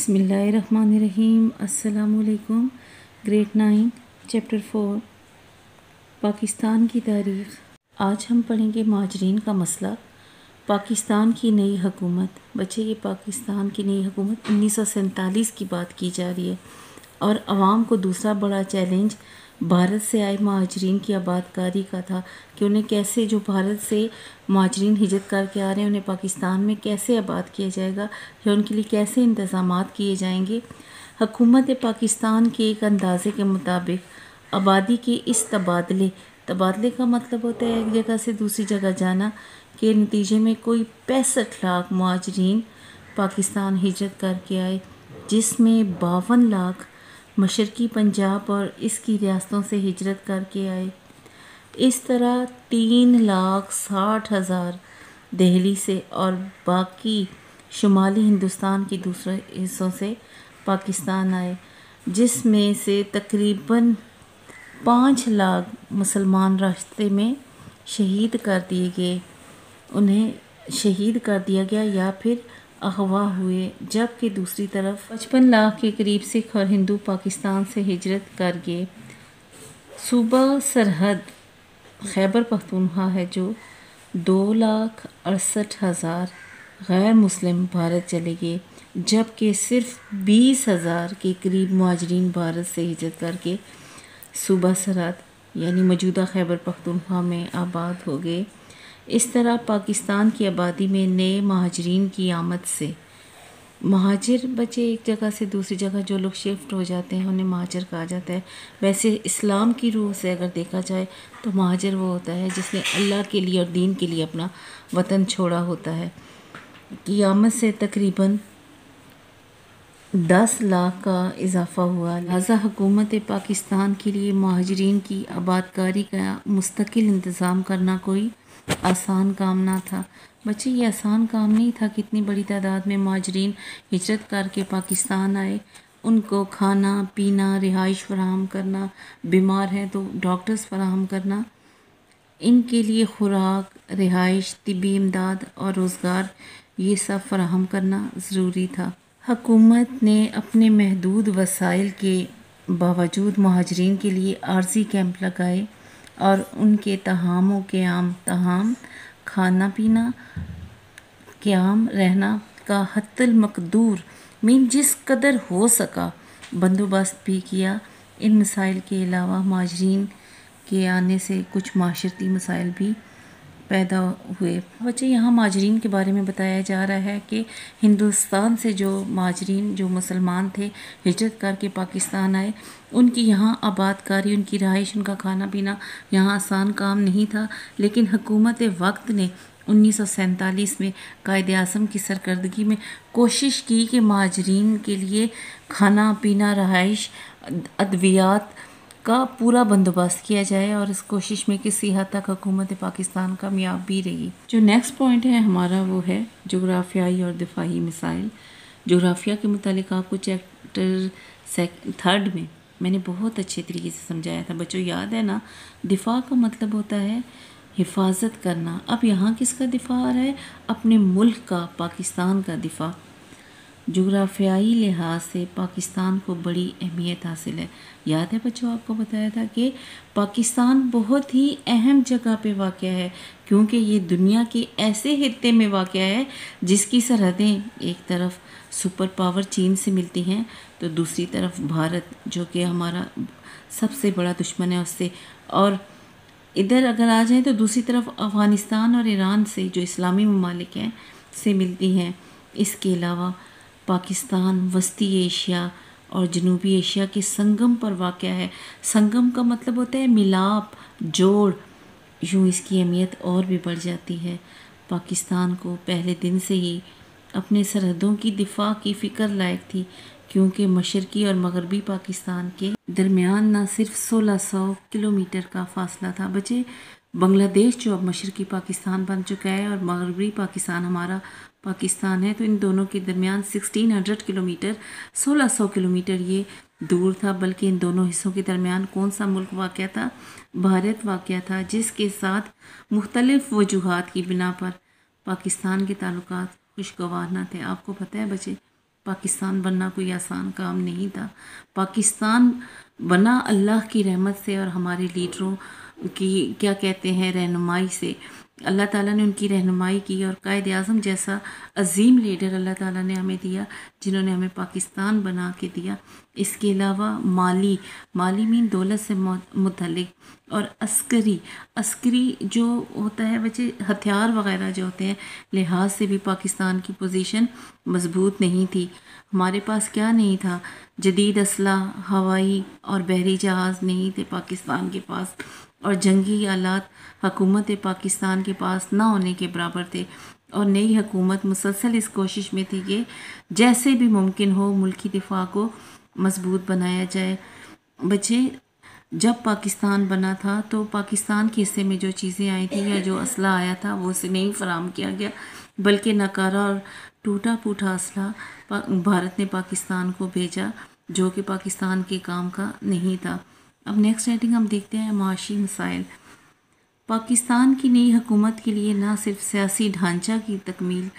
बिसमीम् अल्लाम grade nine, chapter four, Pakistan की तारीख़। आज हम पढ़ेंगे माजरीन का मसला, पाकिस्तान की नई हकूमत। बच्चे, ये पाकिस्तान की नई हुकूमत उन्नीस सौ सैंतालीस की बात की जा रही है और आवाम को दूसरा बड़ा चैलेंज भारत से आए महाजरीन की आबादकारी का था कि उन्हें कैसे जो भारत से महाजरीन हिजरत करके आ रहे हैं, उन्हें पाकिस्तान में कैसे आबाद किया जाएगा या उनके लिए कैसे इंतज़ाम किए जाएँगे? हकूमत पाकिस्तान के एक अंदाजे के मुताबिक आबादी के इस तबादले तबादले का मतलब होता है एक जगह से दूसरी जगह जाना के नतीजे में कोई पैंसठ लाख महाजरीन पाकिस्तान हिजरत करके आए, जिसमें बावन लाख मशरकी पंजाब और इसकी रियासतों से हिजरत करके आए। इस तरह तीन लाख साठ हज़ार दहली से और बाकी शुमाली हिंदुस्तान के दूसरे हिस्सों से पाकिस्तान आए, जिसमें से तकरीबन पाँच लाख मुसलमान रास्ते में शहीद कर दिए गए। उन्हें शहीद कर दिया गया या फिर अगवा हुए, जबकि दूसरी तरफ़ पचपन लाख के करीब सिख और हिंदू पाकिस्तान से हिजरत कर गए। सूबा सरहद खैबर पख्तूनख्वा है, जो दो लाख अड़सठ हज़ार गैर मुस्लिम भारत चले गए, जबकि सिर्फ़ बीस हज़ार के करीब महाजरीन भारत से हिजरत करके सूबा सरहद, यानी मौजूदा खैबर पख्तूनख्वा में आबाद हो गए। इस तरह पाकिस्तान की आबादी में नए महाजरीन की आमद से। महाजर बच्चे एक जगह से दूसरी जगह, जो लोग शिफ्ट हो जाते हैं, उन्हें महाजर कहा जाता है। वैसे इस्लाम की रूह से अगर देखा जाए तो महाजर वो होता है, जिसने अल्लाह के लिए और दीन के लिए अपना वतन छोड़ा होता है। की आमद से तकरीबन दस लाख का इजाफ़ा हुआ। लिहाजा हुकूमत पाकिस्तान के लिए महाजरीन की आबादकारी का मुस्तकिल इंतज़ाम करना कोई आसान काम ना था। बच्चे, ये आसान काम नहीं था कि इतनी बड़ी तादाद में माजरीन हिजरत करके पाकिस्तान आए। उनको खाना, पीना, रिहाइश फराहम करना, बीमार हैं तो डॉक्टर्स फराहम करना। इनके लिए खुराक, रिहाइश तबी इमदाद और रोज़गार, ये सब फराहम करना ज़रूरी था। हकूमत ने अपने महदूद वसाइल के बावजूद महाजरीन के लिए आर्जी कैंप लगाए। और उनके तहामों के आम तहाम, खाना पीना क्याम रहना का हतल मकदूर, मीन जिस कदर हो सका, बंदोबस्त भी किया। इन मसाइल के अलावा माजरीन के आने से कुछ माशरती मसाइल भी पैदा हुए। बच्चे, यहाँ माजरीन के बारे में बताया जा रहा है कि हिंदुस्तान से जो माजरीन, जो मुसलमान थे, हिजरत करके पाकिस्तान आए। उनकी यहाँ आबादकारी, उनकी रहाइश, उनका खाना पीना यहाँ आसान काम नहीं था, लेकिन हुकूमत वक्त ने उन्नीस सौ सैंतालीस में कायद अज़म की सरकर्दगी में कोशिश की कि माजरीन के लिए खाना पीना रहाइश अद्वियात का पूरा बंदोबस्त किया जाए और इस कोशिश में किसी हद तक हुकूमत पाकिस्तान कामयाब भी रही। जो नेक्स्ट पॉइंट है हमारा वो है जोग्राफियाई और दिफाही मिसाइल। जोग्राफिया के मुतालिक आपको चैप्टर थर्ड में मैंने बहुत अच्छे तरीके से समझाया था। बच्चों, याद है ना? दिफा का मतलब होता है हिफाजत करना। अब यहाँ किसका दिफा आ रहा है? अपने मुल्क का, पाकिस्तान का दिफा। जोग्राफियाई लिहाज से पाकिस्तान को बड़ी अहमियत हासिल है। याद है बच्चों, आपको बताया था कि पाकिस्तान बहुत ही अहम जगह पे वाक़ है, क्योंकि ये दुनिया के ऐसे खत्े में वाक़ है जिसकी सरहदें एक तरफ़ सुपर पावर चीन से मिलती हैं तो दूसरी तरफ़ भारत, जो कि हमारा सबसे बड़ा दुश्मन है उससे। और इधर अगर आ जाए तो दूसरी तरफ़ अफ़गानिस्तान और ईरान से जो इस्लामी ममालिक हैं, से मिलती हैं। इसके अलावा पाकिस्तान, वस्ती एशिया और जनूबी एशिया के संगम पर वाक़ है। संगम का मतलब होता है मिलाप, जोड़। यूँ इसकी अहमियत और भी बढ़ जाती है। पाकिस्तान को पहले दिन से ही अपने सरहदों की दिफा की फ़िक्र लायक थी, क्योंकि मशरकी और मगरबी पाकिस्तान के दरमियान न सिर्फ़ 1600 किलोमीटर का फासला था बचे बांग्लादेश जो अब मशरकी पाकिस्तान बन चुका है और मगरबी पाकिस्तान हमारा पाकिस्तान है तो इन दोनों के दरमियान 1600 किलोमीटर 1600 किलोमीटर ये दूर था, बल्कि इन दोनों हिस्सों के दरमियान कौन सा मुल्क वाक़ था? भारत वाक़ था, जिसके साथ मुख्तलिफ़ वजूहत की बिना पर पाकिस्तान के ताल्लुक खुशगवार न थे। आपको पता है बच्चे, पाकिस्तान बनना कोई आसान काम नहीं था। पाकिस्तान बना अल्लाह की रहमत से और हमारे लीडरों की, क्या कहते हैं, रहनुमाई से। अल्लाह ताला ने उनकी रहनुमाई की और कायद अज़म जैसा अजीम लीडर अल्लाह ताला ने हमें दिया, जिन्होंने हमें पाकिस्तान बना के दिया। इसके अलावा माली माली मीन दौलत से मुतलिक और अस्करी अस्करी जो होता है, बच्चे हथियार वगैरह जो होते हैं, लिहाज से भी पाकिस्तान की पोजीशन मज़बूत नहीं थी। हमारे पास क्या नहीं था? जदीद असला हवाई और बहरी जहाज़ नहीं थे पाकिस्तान के पास। और जंगी आलात हकूमत पाकिस्तान के पास ना होने के बराबर थे और नई हुकूमत मुसलसल इस कोशिश में थी कि जैसे भी मुमकिन हो मुल्की दिफा को मज़बूत बनाया जाए। बच्चे, जब पाकिस्तान बना था तो पाकिस्तान के हिस्से में जो चीज़ें आई थी या जो असला आया था वो उसे नहीं फराम किया गया, बल्कि नकारा और टूटा फूटा असला भारत ने पाकिस्तान को भेजा, जो कि पाकिस्तान के काम का नहीं था। अब नेक्स्ट हेडिंग हम देखते हैं माशी मसाइल पाकिस्तान की नई हुकूमत के लिए ना सिर्फ़ सियासी ढांचा की तकमील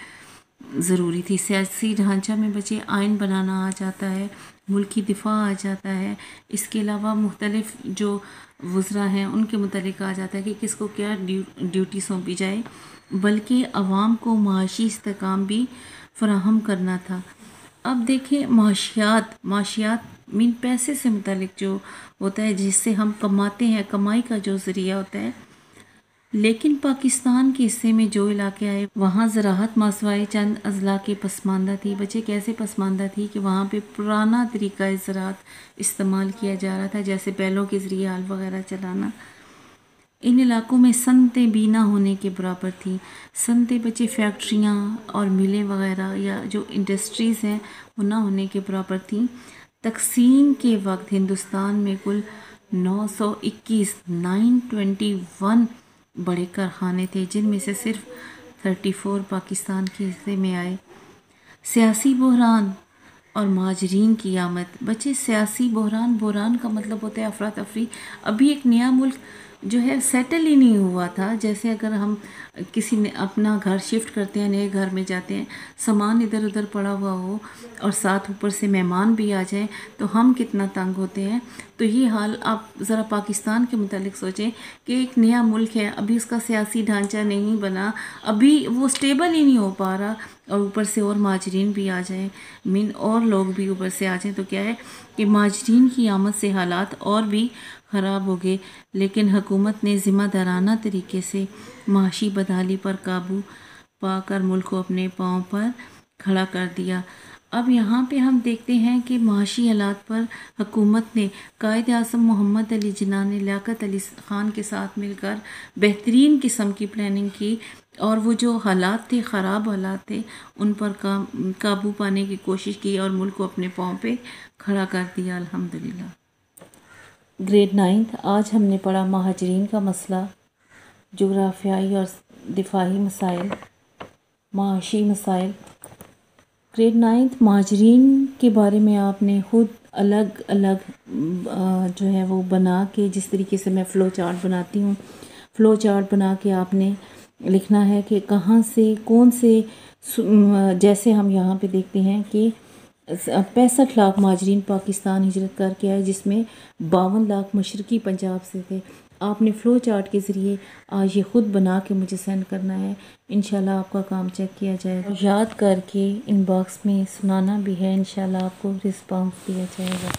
ज़रूरी थी सियासी ढांचा में बचे आइन बनाना आ जाता है मुल्की दिफा आ जाता है। इसके अलावा मुख्तलफ जो वज़रा हैं उनके मतलब आ जाता है कि किसको क्या ड्यू, ड्यूटी सौंपी जाए। बल्कि आवाम को माशी इसकाम भी फ्राहम करना था। अब देखें, माशियात माशियात मीन पैसे से मुतलिक जो होता है, जिससे हम कमाते हैं, कमाई का जो ज़रिया होता है। लेकिन पाकिस्तान के हिस्से में जो इलाके आए, वहाँ ज़राहत मासवाई चंद अजला के पसमानदा थी। बच्चे कैसे पसमानदा थी कि वहाँ पे पुराना तरीका ज़रात इस्तेमाल किया जा रहा था, जैसे बैलों के ज़रिए हाल वगैरह चलाना। इन इलाकों में सनतें भी ना होने के बराबर थी। सनतें बच्चे फैक्ट्रियाँ और मिलें वगैरह या जो इंडस्ट्रीज़ हैं, वो ना होने के बराबर थी। तकसीम के वक्त हिंदुस्तान में कुल 921 921 बड़े कारखाने थे, जिनमें से सिर्फ़ 34 पाकिस्तान के हिस्से में आए। सियासी बहरान और माजरीन की आमद। बच्चे सियासी बहरान बहरान का मतलब होता है अफरा तफरी अभी एक नया मुल्क जो है सेटल ही नहीं हुआ था। जैसे अगर हम किसी ने अपना घर शिफ्ट करते हैं, नए घर में जाते हैं, सामान इधर उधर पड़ा हुआ हो और साथ ऊपर से मेहमान भी आ जाएँ तो हम कितना तंग होते हैं। तो ये हाल आप ज़रा पाकिस्तान के मतलब सोचें कि एक नया मुल्क है, अभी उसका सियासी ढांचा नहीं बना, अभी वो स्टेबल ही नहीं हो पा रहा और ऊपर से और माजरीन भी आ जाएँ, मीन और लोग भी ऊपर से आ जाएँ तो क्या है कि माजरीन की आमद से हालात और भी ख़राब हो गए, लेकिन हुकूमत ने ज़िम्मेदाराना तरीके से माशी बदहाली पर काबू पाकर मुल्क को अपने पाँव पर खड़ा कर दिया। अब यहाँ पे हम देखते हैं कि माशी हालात पर हुकूमत ने कायद अजम मोहम्मद अली जिना ने लियाकत अली ख़ान के साथ मिलकर बेहतरीन किस्म की प्लानिंग की। और वो जो हालात थे ख़राब हालात थे उन पर का, काबू पाने की कोशिश की और मुल्क को अपने पाँव पे खड़ा कर दिया अल्हम्दुलिल्लाह। ग्रेड नाइन्थ आज हमने पढ़ा महाजरीन का मसला जोग्राफियाई और दिफाही मसाइल माशी मसाइल। ग्रेड नाइन्थ महाजरीन के बारे में आपने ख़ुद अलग अलग जो है वो बना के जिस तरीके से मैं फ़्लो चार्ट बनाती हूँ फ़्लो चार्ट बना के आपने लिखना है कि कहाँ से, कौन से जैसे हम यहाँ पे देखते हैं कि पैंसठ लाख माजरीन पाकिस्तान हिजरत करके आए, जिसमें बावन लाख मशरकी पंजाब से थे। आपने फ़्लो चार्ट के ज़रिए आज ये ख़ुद बना के मुझे सेंड करना है। इन आपका काम चेक किया जाएगा। याद करके इनबॉक्स में सुनाना भी है इन आपको रिस्पॉन्स दिया जाएगा।